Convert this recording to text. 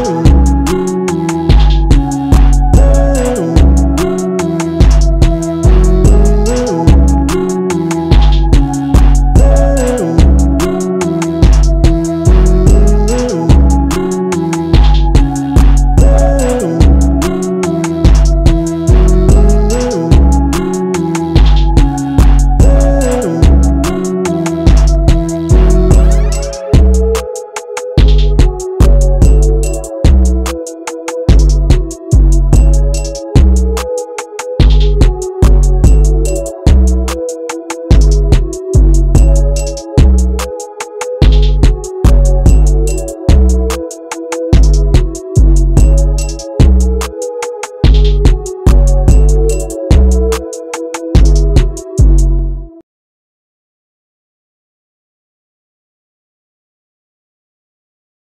you.